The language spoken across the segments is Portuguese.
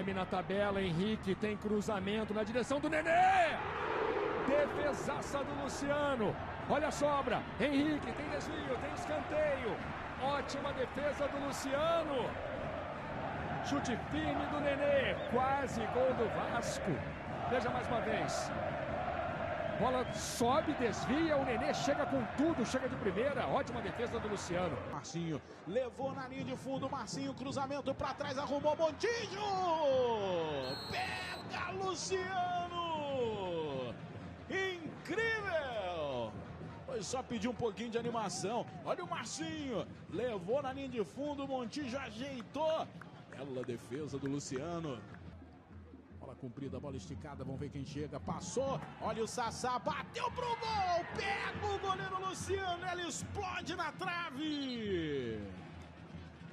Guilherme na tabela, Henrique tem cruzamento na direção do Nenê. Defesaça do Luciano. Olha a sobra. Henrique tem desvio, tem escanteio. Ótima defesa do Luciano. Chute firme do Nenê. Quase gol do Vasco. Veja mais uma vez. Bola sobe, desvia, o Nenê chega com tudo, chega de primeira. Ótima defesa do Luciano. Marcinho levou na linha de fundo, Marcinho, cruzamento para trás, arrumou Montijo! Pega Luciano! Incrível! Foi só pedir um pouquinho de animação. Olha o Marcinho, levou na linha de fundo, Montijo ajeitou. Bela defesa do Luciano. Comprida, bola esticada, vamos ver quem chega. Passou, olha o Sassá, bateu pro gol. Pega o goleiro Luciano, ele explode na trave.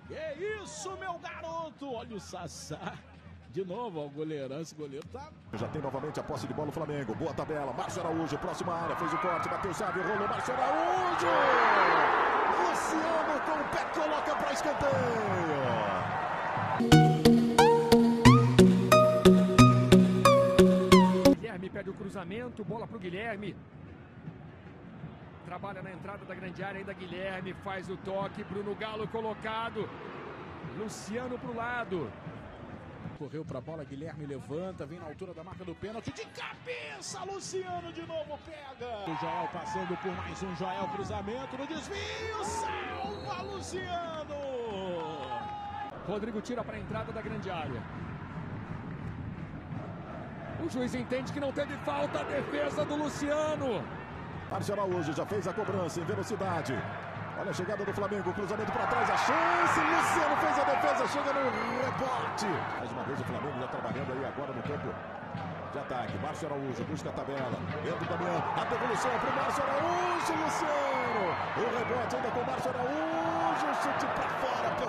Que isso, meu garoto. Olha o Sassá. De novo, o goleirão, esse goleiro tá. Já tem novamente a posse de bola o Flamengo. Boa tabela. Márcio Araújo, próxima área, fez o corte, bateu chave, rolou Márcio Araújo. Luciano com o pé coloca para escanteio. Cruzamento, bola pro Guilherme. Trabalha na entrada da grande área ainda Guilherme, faz o toque, Bruno Galo colocado. Luciano pro lado. Correu pra bola, Guilherme levanta, vem na altura da marca do pênalti. De cabeça, Luciano de novo pega. O Joel passando por mais um Joel cruzamento no desvio. Salva Luciano. Rodrigo tira para a entrada da grande área. O juiz entende que não teve falta, a defesa do Luciano. Márcio Araújo já fez a cobrança em velocidade. Olha a chegada do Flamengo, cruzamento para trás, a chance. Luciano fez a defesa, chega no rebote. Mais uma vez o Flamengo já trabalhando aí agora no campo de ataque. Márcio Araújo busca a tabela. Entra o Damião, a devolução para o Márcio Araújo, Luciano. O rebote ainda com o Márcio Araújo, chute para.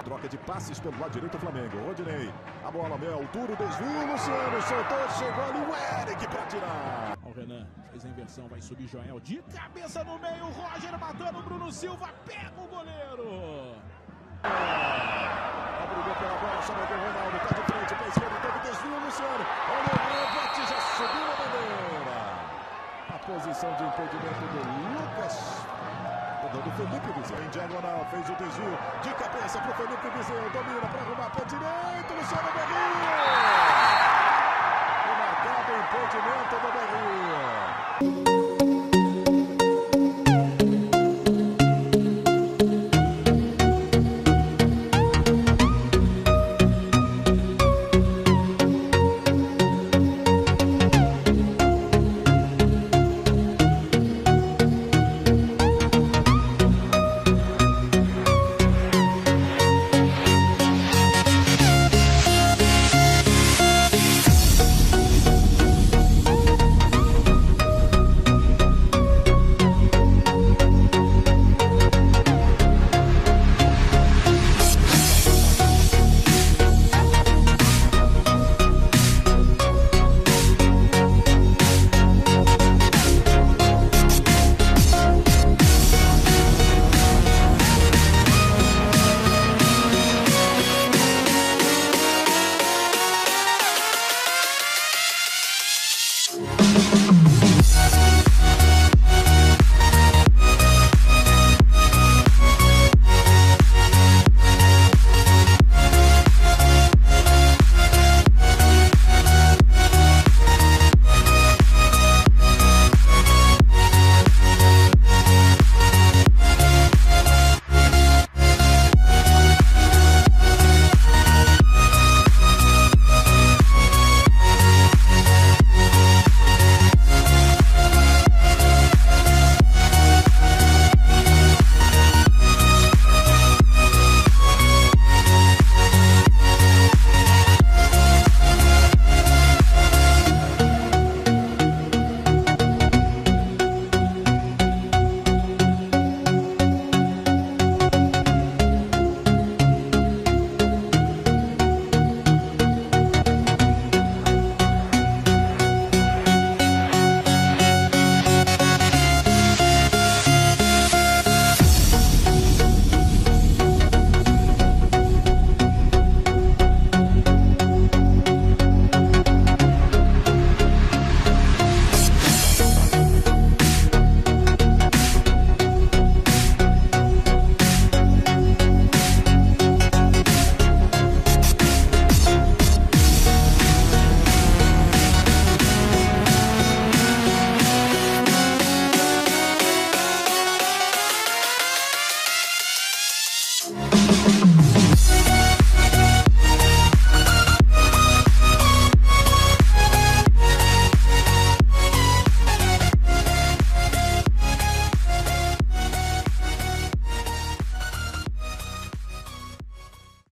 Troca de passes pelo lado direito do Flamengo. Rodinei, a bola meia altura, o desvio, Luciano soltou, chegou ali o Eric para tirar. O Renan fez a inversão, vai subir Joel de cabeça no meio. Roger matando Bruno Silva, pega o goleiro. Brigou pela bola, só o Ronaldo, tá de frente, pra esquerda, teve desvio, Luciano. Olha o rebote, já subiu a bandeira. A posição de impedimento do Lucas jogada do Felipe Vizeu. Em diagonal, fez o desvio de cabeça para o Felipe Vizeu. Domina para arrumar para direito, Luciano Berrio! O marcado impedimento do Berrinho.